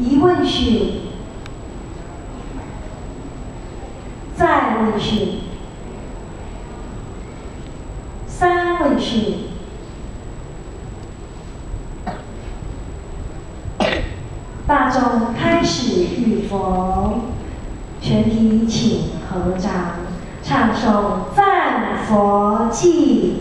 一问讯，再问讯，三问讯，大众开始遇佛，全体请合掌，唱诵赞佛偈。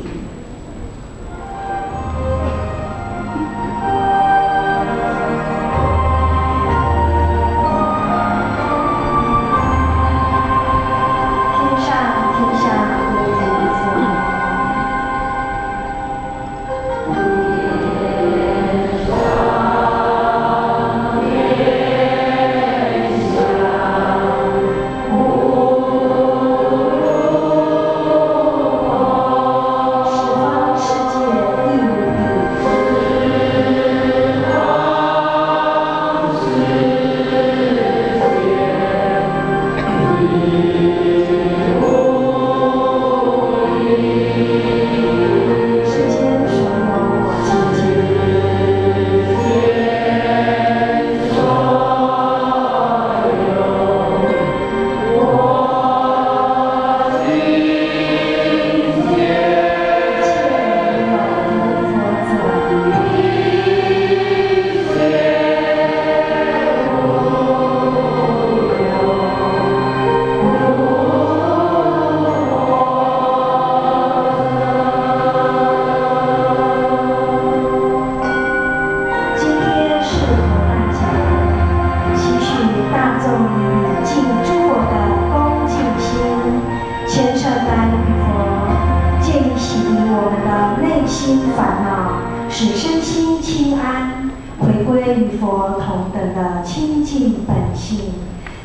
使身心清安，回归与佛同等的清净本性。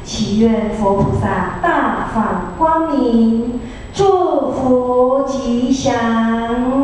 祈愿佛菩萨大放光明，祝福吉祥。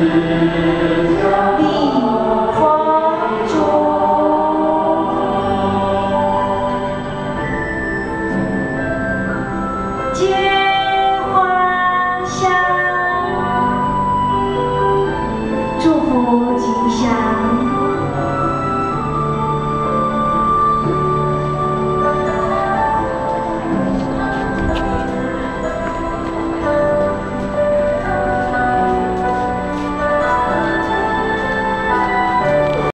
Amen.